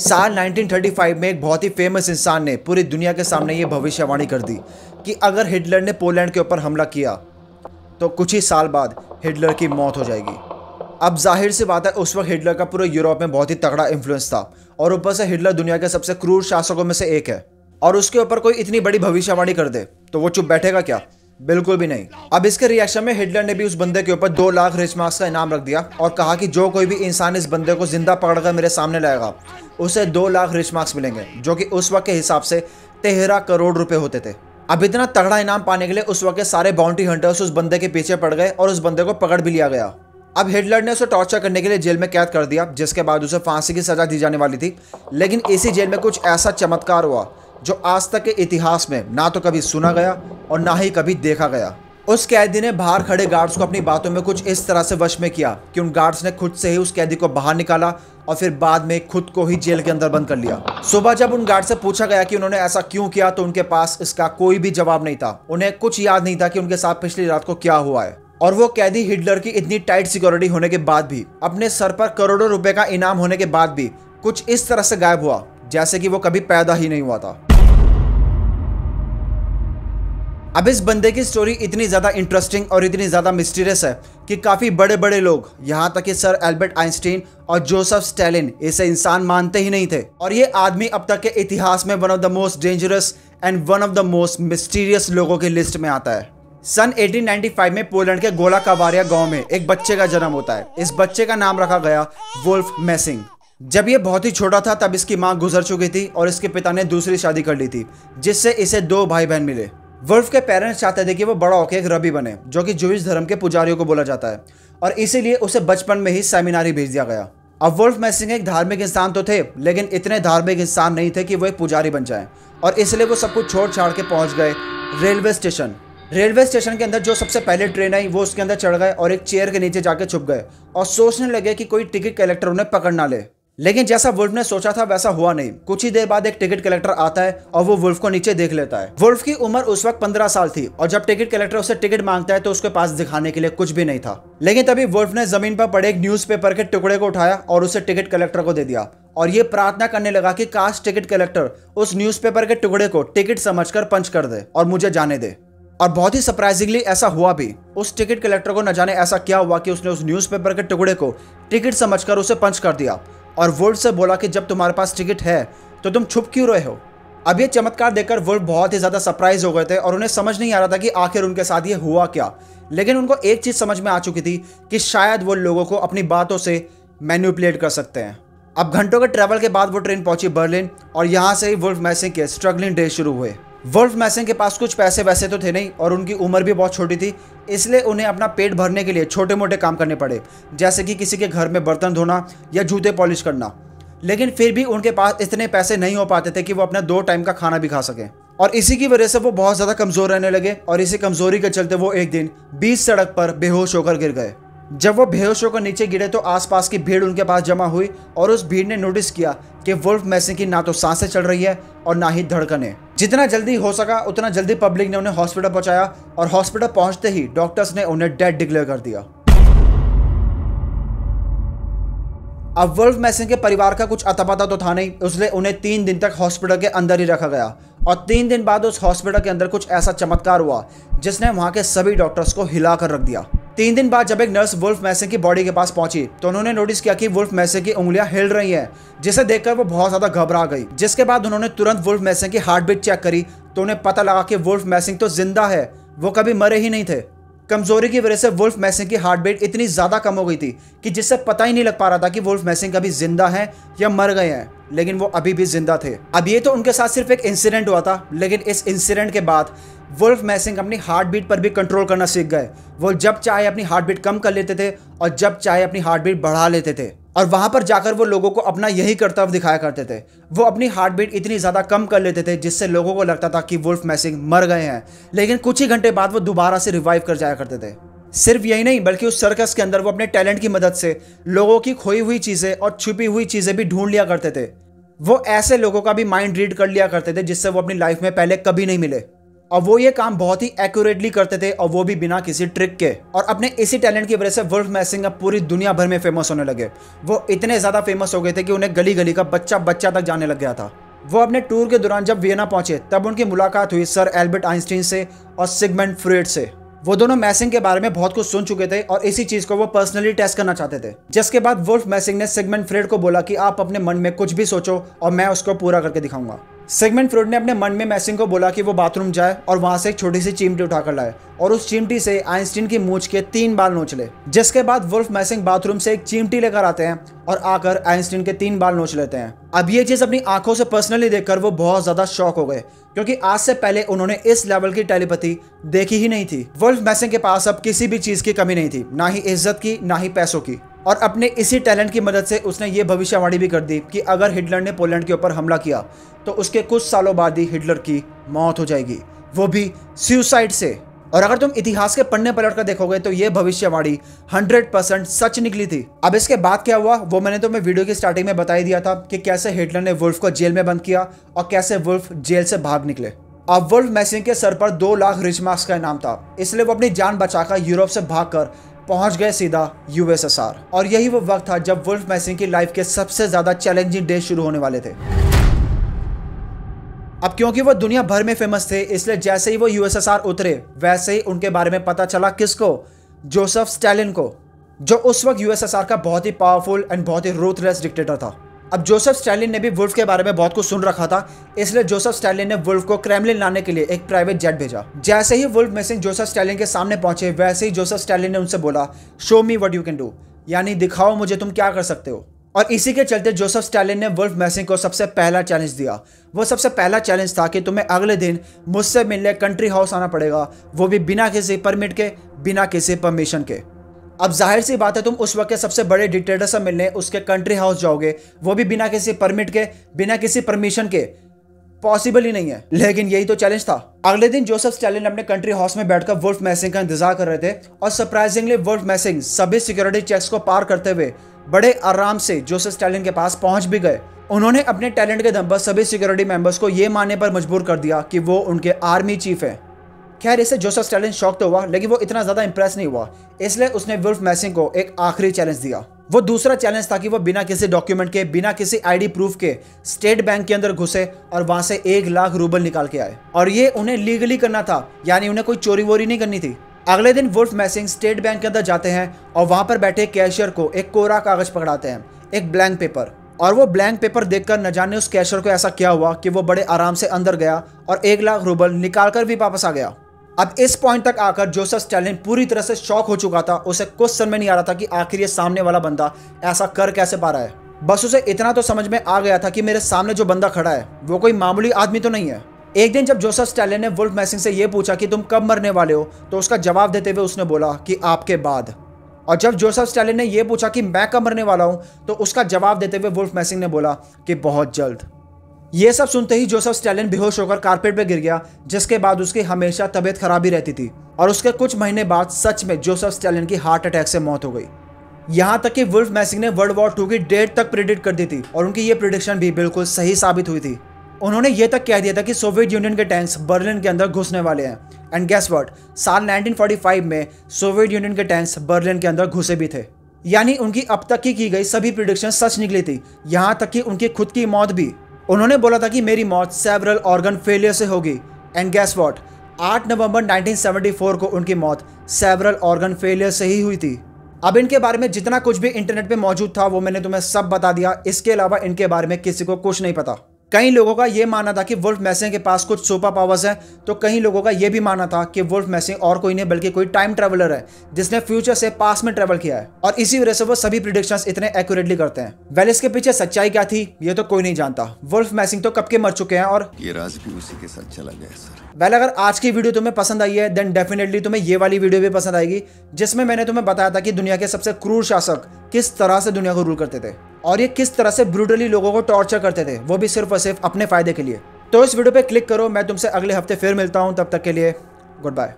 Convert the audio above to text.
साल 1935 में एक बहुत ही फ़ेमस इंसान ने पूरी दुनिया के सामने ये भविष्यवाणी कर दी कि अगर हिटलर ने पोलैंड के ऊपर हमला किया तो कुछ ही साल बाद हिटलर की मौत हो जाएगी। अब ज़ाहिर सी बात है, उस वक्त हिटलर का पूरे यूरोप में बहुत ही तगड़ा इन्फ्लुएंस था और ऊपर से हिटलर दुनिया के सबसे क्रूर शासकों में से एक है। और उसके ऊपर कोई इतनी बड़ी भविष्यवाणी कर दे तो वो चुप बैठेगा क्या? बिल्कुल भी नहीं। अब इसके रिएक्शन में हिटलर ने भी उस बंदे के ऊपर दो लाख रिच का इनाम रख दिया और कहा कि जो कोई भी इंसान इस बंदे को ज़िंदा पकड़कर मेरे सामने लाएगा उसे दो लाख रिच मार्क्स मिलेंगे, जो कि उस वक्त के हिसाब से तेरह करोड़ रुपए होते थे। अब इतना तगड़ा इनाम पाने के लिए उस वक्त के सारे बाउंड्री हंटर्स उस बंदे के पीछे पड़ गए और उस बंदे को पकड़ भी लिया गया। अब हिटलर ने उसे टॉर्चर करने के लिए जेल में कैद कर दिया, जिसके बाद उसे फांसी की सजा दी जाने वाली थी। लेकिन इसी जेल में कुछ ऐसा चमत्कार हुआ, जो आज तक के इतिहास में ना तो कभी सुना गया और ना ही कभी देखा गया। उस कैदी ने बाहर खड़े गार्ड्स को अपनी बातों में कुछ इस तरह से वश में किया कि उन गार्ड्स ने खुद से ही उस कैदी को बाहर निकाला और फिर बाद में खुद को ही जेल के अंदर बंद कर लिया। सुबह जब उन गार्ड से पूछा गया कि उन्होंने ऐसा क्यों किया तो उनके पास इसका कोई भी जवाब नहीं था। उन्हें कुछ याद नहीं था कि उनके साथ पिछली रात को क्या हुआ है। और वो कैदी हिटलर की इतनी टाइट सिक्योरिटी होने के बाद भी, अपने सर पर करोड़ों रुपए का इनाम होने के बाद भी कुछ इस तरह से गायब हुआ, जैसे कि वो कभी पैदा ही नहीं हुआ था। अब इस बंदे की स्टोरी इतनी ज़्यादा इंटरेस्टिंग और इतनी ज़्यादा मिस्टीरियस है कि काफ़ी बड़े बड़े लोग, यहाँ तक कि सर एल्बर्ट आइंस्टीन और जोसेफ स्टैलिन, इसे इंसान मानते ही नहीं थे। और ये आदमी अब तक के इतिहास में one of the most dangerous and one of the most mysterious लोगों की लिस्ट में आता है। सन 1895 में पोलैंड के गोला कावारिया गाँव में एक बच्चे का जन्म होता है। इस बच्चे का नाम रखा गया वुल्फ मैसिंग। जब ये बहुत ही छोटा था, तब इसकी माँ गुजर चुकी थी और इसके पिता ने दूसरी शादी कर ली थी, जिससे इसे दो भाई बहन मिले। वुल्फ के पेरेंट्स चाहते थे कि वो बड़ा होकर एक रबी बने, जो कि जुविश धर्म के पुजारियों को बोला जाता है। और इसीलिए उसे बचपन में ही सेमिनारी भेज दिया गया। अब वुल्फ मैसिंग एक धार्मिक इंसान तो थे, लेकिन इतने धार्मिक इंसान नहीं थे कि वो एक पुजारी बन जाए। और इसलिए वो सब कुछ छोड़ छाड़ के पहुँच गए रेलवे स्टेशन। रेलवे स्टेशन के अंदर जो सबसे पहले ट्रेन आई, वो उसके अंदर चढ़ गए और एक चेयर के नीचे जाके छुप गए। और सोचने लगे कि कोई टिकट कलेक्टर उन्हें पकड़ ना ले। लेकिन जैसा वुल्फ ने सोचा था, वैसा हुआ नहीं। कुछ ही देर बाद एक टिकट कलेक्टर आता है और वो वुल्फ को नीचे देख लेता है। वुल्फ की उम्र उस वक्त पंद्रह साल थी और जब टिकट कलेक्टर उसे टिकट माँगता है तो उसके पास दिखाने के लिए कुछ भी नहीं था। लेकिन तभी वुल्फ ने ज़मीन पर पड़े एक न्यूज़पेपर के टुकड़े को उठाया और उसे टिकट कलेक्टर को दे दिया। और ये प्रार्थना करने लगा कि काश टिकट कलेक्टर उस न्यूज़पेपर के टुकड़े को टिकट समझकर पंच कर दे और मुझे जाने दे। और बहुत ही सरप्राइजिंगली ऐसा हुआ भी। उस टिकट कलेक्टर को न जाने ऐसा क्या हुआ कि उसने उस न्यूज़पेपर के टुकड़े को टिकट समझकर उसे पंच कर दिया। और वुल्फ से बोला कि जब तुम्हारे पास टिकट है तो तुम छुप क्यों रहे हो? अब ये चमत्कार देखकर वुल्फ बहुत ही ज़्यादा सरप्राइज़ हो गए थे और उन्हें समझ नहीं आ रहा था कि आखिर उनके साथ ये हुआ क्या। लेकिन उनको एक चीज़ समझ में आ चुकी थी कि शायद वो लोगों को अपनी बातों से मैन्यूपलेट कर सकते हैं। अब घंटों के ट्रैवल के बाद वो ट्रेन पहुँची बर्लिन और यहाँ से ही वुल्फ मैसिंग के स्ट्रगलिंग डे शुरू हुए। वुल्फ मैसिंग के पास कुछ पैसे वैसे तो थे नहीं और उनकी उम्र भी बहुत छोटी थी, इसलिए उन्हें अपना पेट भरने के लिए छोटे मोटे काम करने पड़े, जैसे कि किसी के घर में बर्तन धोना या जूते पॉलिश करना। लेकिन फिर भी उनके पास इतने पैसे नहीं हो पाते थे कि वो अपना दो टाइम का खाना भी खा सकें। और इसी की वजह से वो बहुत ज़्यादा कमज़ोर रहने लगे और इसी कमज़ोरी के चलते वो एक दिन बीस सड़क पर बेहोश होकर गिर गए। जब वो बेहोश होकर नीचे गिरे तो आसपास की भीड़ उनके पास जमा हुई और उस भीड़ ने नोटिस किया कि वुल्फ मैसिंग की ना तो साँसें चल रही है और ना ही धड़कने। जितना जल्दी हो सका, उतना जल्दी पब्लिक ने उन्हें हॉस्पिटल पहुँचाया और हॉस्पिटल पहुँचते ही डॉक्टर्स ने उन्हें डेड डिक्लेयर कर दिया। अब वुल्फ मैसिंग के परिवार का कुछ अतापता तो था नहीं इसलिए उन्हें तीन दिन तक हॉस्पिटल के अंदर ही रखा गया और तीन दिन बाद उस हॉस्पिटल के अंदर कुछ ऐसा चमत्कार हुआ, जिसने वहाँ के सभी डॉक्टर्स को हिलाकर रख दिया। तीन दिन बाद जब एक नर्स वुल्फ मैसे की बॉडी के पास पहुँची तो उन्होंने नोटिस किया कि वुल्फ मैसे की उंगलियाँ हिल रही हैं, जिसे देखकर वो बहुत ज़्यादा घबरा गई। जिसके बाद उन्होंने तुरंत वुल्फ मैसे की हार्ट बीट चेक करी तो उन्हें पता लगा कि वुल्फ मैसिंग तो ज़िंदा है, वो कभी मरे ही नहीं थे। कमज़ोरी की वजह से वुल्फ मैसिंग की हार्ट बीट इतनी ज़्यादा कम हो गई थी कि जिससे पता ही नहीं लग पा रहा था कि वुल्फ मैसिंग अभी ज़िंदा है या मर गए हैं, लेकिन वो अभी भी ज़िंदा थे। अब ये तो उनके साथ सिर्फ़ एक इंसिडेंट हुआ था, लेकिन इस इंसिडेंट के बाद वुल्फ मैसिंग अपनी हार्ट बीट पर भी कंट्रोल करना सीख गए। वो जब चाहे अपनी हार्ट बीट कम कर लेते थे और जब चाहे अपनी हार्ट बीट बढ़ा लेते थे। और वहाँ पर जाकर वो लोगों को अपना यही कर्तव्य दिखाया करते थे। वो अपनी हार्ट बीट इतनी ज़्यादा कम कर लेते थे, जिससे लोगों को लगता था कि वुल्फ मैसिंग मर गए हैं। लेकिन कुछ ही घंटे बाद वो दोबारा से रिवाइव कर जाया करते थे। सिर्फ़ यही नहीं, बल्कि उस सर्कस के अंदर वो अपने टैलेंट की मदद से लोगों की खोई हुई चीज़ें और छुपी हुई चीज़ें भी ढूंढ लिया करते थे। वो ऐसे लोगों का भी माइंड रीड कर लिया करते थे, जिससे वो अपनी लाइफ में पहले कभी नहीं मिले। और वो ये काम बहुत ही एक्यूरेटली करते थे और वो भी बिना किसी ट्रिक के। और अपने इसी टैलेंट की वजह से वुल्फ मैसिंग अब पूरी दुनिया भर में फ़ेमस होने लगे। वो इतने ज़्यादा फ़ेमस हो गए थे कि उन्हें गली गली का बच्चा बच्चा तक जाने लग गया था। वो अपने टूर के दौरान जब वियना पहुँचे, तब उनकी मुलाकात हुई सर एल्बर्ट आइंस्टीन से और सिगमेंट फ्रेड से। वो दोनों मैसिंग के बारे में बहुत कुछ सुन चुके थे और इसी चीज़ को वो पर्सनली टेस्ट करना चाहते थे। जिसके बाद वुल्फ मैसिंग ने सिगमेंट फ्रेड को बोला कि आप अपने मन में कुछ भी सोचो और मैं उसको पूरा करके दिखाऊँगा। सेगमेंट फ्रोड ने अपने मन में मैसिंग को बोला कि वो बाथरूम जाए और वहाँ से एक छोटी सी चिमटी उठाकर लाए और उस चिमटी से आइंस्टीन की मूछ के तीन बाल नोच ले, जिसके बाद वुल्फ मैसिंग बाथरूम से एक चिमटी लेकर आते हैं और आकर आइंस्टीन के तीन बाल नोच लेते हैं। अब ये चीज़ अपनी आँखों से पर्सनली देखकर वो बहुत ज़्यादा शॉक हो गए, क्योंकि आज से पहले उन्होंने इस लेवल की टेलीपैथी देखी ही नहीं थी। वुल्फ मैसिंग के पास अब किसी भी चीज़ की कमी नहीं थी, ना ही इज़्ज़त की, ना ही पैसों की। और अपने इसी टैलेंट की मदद से उसने ये भविष्यवाणी भी कर दी कि अगर हिटलर ने पोलैंड के ऊपर हमला किया तो उसके कुछ सालों बाद ही हिटलर की मौत हो जाएगी। वो भी सुसाइड से। और अगर तुम इतिहास के पन्ने पलट कर देखोगे तो ये भविष्यवाणी 100 परसेंट सच निकली थी। अब इसके बाद क्या हुआ? वो मैंने तुम्हें वीडियो की स्टार्टिंग में बता ही दिया था कि कैसे हिटलर ने वुल्फ को जेल में बंद किया और कैसे वुल्फ जेल से भाग निकले। अब वुल्फ मैसिंग के सर पर दो लाख रिच मार्क्स का इनाम था। इसलिए वो अपनी जान बचाकर यूरोप से भागकर पहुँच गए सीधा यूएसएसआर और यही वो वक्त था जब वुल्फ मैसिंग की लाइफ के सबसे ज़्यादा चैलेंजिंग डे शुरू होने वाले थे। अब क्योंकि वो दुनिया भर में फ़ेमस थे, इसलिए जैसे ही वो यूएसएसआर उतरे, वैसे ही उनके बारे में पता चला किसको? जोसेफ स्टैलिन को, जो उस वक्त यूएसएसआर का बहुत ही पावरफुल एंड बहुत ही रूथलेस डिक्टेटर था। अब जोसेफ स्टैलिन ने भी वुल्फ के बारे में बहुत कुछ सुन रखा था, इसलिए जोसेफ स्टैलिन ने वुल्फ को क्रेमलिन लाने के लिए एक प्राइवेट जेट भेजा। जैसे ही वुल्फ मिसिंग जोसेफ स्टैलिन के सामने पहुँचे, वैसे ही जोसेफ स्टैलिन ने उनसे बोला show me what you can do यानी दिखाओ मुझे तुम क्या कर सकते हो। और इसी के चलते जोसेफ स्टैलिन ने वुल्फ मैसिंग को सबसे पहला चैलेंज दिया। वो सबसे पहला चैलेंज था कि तुम्हें अगले दिन मुझसे मिलने कंट्री हाउस आना पड़ेगा, वो भी बिना किसी परमिट के, बिना किसी परमिशन के। अब ज़ाहिर सी बात है, तुम उस वक्त के सबसे बड़े डिक्टेटर से मिलने उसके कंट्री हाउस जाओगे। वो भी बिना किसी परमिट के, बिना किसी परमिशन के। पॉसिबल ही नहीं है। लेकिन यही तो चैलेंज था। अगले दिन जोसेफ स्टैलिन अपने कंट्री हाउस में बैठकर वुल्फ मैसिंग का इंतज़ार कर रहे थे और सरप्राइजिंगली वुल्फ मैसिंग सभी सिक्योरिटी चेक्स को पार करते हुए बड़े आराम से जोसेफ स्टैलिन के पास पहुँच भी गए। उन्होंने अपने टैलेंट के दम पर सभी सिक्योरिटी मेंबर्स को यह मानने पर मजबूर कर दिया कि वो उनके आर्मी चीफ है। खैर इसे जोसेफ स्टैलिन शौक तो हुआ, लेकिन वो इतना ज़्यादा इंप्रेस नहीं हुआ। इसलिए उसने वुल्फ मैसिंग को एक आखिरी चैलेंज दिया। वो दूसरा चैलेंज था कि वो बिना किसी डॉक्यूमेंट के, बिना किसी आईडी प्रूफ के स्टेट बैंक के अंदर घुसे और वहाँ से एक लाख रूबल निकाल के आए। और ये उन्हें लीगली करना था, यानी उन्हें कोई चोरी वोरी नहीं करनी थी। अगले दिन वुल्फ मैसिंग स्टेट बैंक के अंदर जाते हैं और वहाँ पर बैठे कैशियर को एक कोरा कागज़ पकड़ाते हैं, एक ब्लैंक पेपर और वो ब्लैंक पेपर देखकर न जाने उस कैशियर को ऐसा क्या हुआ कि वो बड़े आराम से अंदर गया और एक लाख रूबल निकाल कर भी वापस आ गया। अब इस पॉइंट तक आकर जोसेफ स्टैलिन पूरी तरह से शॉक हो चुका था। उसे कुछ समझ नहीं आ रहा था कि आखिर ये सामने वाला बंदा ऐसा कर कैसे पा रहा है। बस उसे इतना तो समझ में आ गया था कि मेरे सामने जो बंदा खड़ा है, वो कोई मामूली आदमी तो नहीं है। एक दिन जब जोसेफ स्टैलिन ने वुल्फ मैसिंग से यह पूछा कि तुम कब मरने वाले हो तो उसका जवाब देते हुए उसने बोला कि आपके बाद। और जब जोसेफ स्टैलिन ने यह पूछा कि मैं कब मरने वाला हूँ तो उसका जवाब देते हुए वुल्फ मैसिंग ने बोला कि बहुत जल्द। ये सब सुनते ही जोसेफ स्टैलिन बेहोश होकर कारपेट पर गिर गया, जिसके बाद उसकी हमेशा तबीयत खराब ही रहती थी और उसके कुछ महीने बाद सच में जोसेफ स्टैलिन की हार्ट अटैक से मौत हो गई। यहाँ तक कि वुल्फ मैसिंग ने वर्ल्ड वॉर टू की डेट तक प्रिडिक्ट कर दी थी और उनकी ये प्रिडिक्शन भी बिल्कुल सही साबित हुई थी। उन्होंने ये तक कह दिया था कि सोवियत यूनियन के टैंक्स बर्लिन के अंदर घुसने वाले हैं। एंड गैस वर्ड साल 1945 में सोवियत यूनियन के टैंक्स बर्लिन के अंदर घुसे भी थे। यानी उनकी अब तक की की गई सभी प्रिडिक्शन सच निकली थी। यहाँ तक कि उनकी खुद की मौत भी। उन्होंने बोला था कि मेरी मौत सेवरल ऑर्गन फेलियर से होगी। एंड गैस वॉट 8 नवंबर 1974 को उनकी मौत सेवरल ऑर्गन फेलियर से ही हुई थी। अब इनके बारे में जितना कुछ भी इंटरनेट पे मौजूद था, वो मैंने तुम्हें सब बता दिया। इसके अलावा इनके बारे में किसी को कुछ नहीं पता। कई लोगों का यह मानना था कि वुल्फ मैसिंग के पास कुछ सुपर पावर्स हैं तो कई लोगों का यह भी मानना था कि वुल्फ मैसिंग और कोई नहीं, बल्कि कोई टाइम ट्रेवलर है, जिसने फ्यूचर से पास में ट्रेवल किया है। और इसी वजह से वो सभी प्रिडिक्शंस इतने एक्यूरेटली करते हैं। वेल इसके पीछे सच्चाई क्या थी, ये तो कोई नहीं जानता। वुल्फ मैसिंग तो कब के मर चुके हैं और ये राज भी उसी के साथ चला गया सर। वेल अगर आज की वीडियो तुम्हें पसंद आई है देन डेफिनेटली तुम्हें ये वाली वीडियो भी पसंद आएगी, जिसमें मैंने तुम्हें बताया था कि दुनिया के सबसे क्रूर शासक किस तरह से दुनिया को रूल करते थे और ये किस तरह से ब्रूटली लोगों को टॉर्चर करते थे, वो भी सिर्फ़ और सिर्फ़ अपने फ़ायदे के लिए। तो इस वीडियो पे क्लिक करो, मैं तुमसे अगले हफ़्ते फिर मिलता हूँ, तब तक के लिए गुड बाय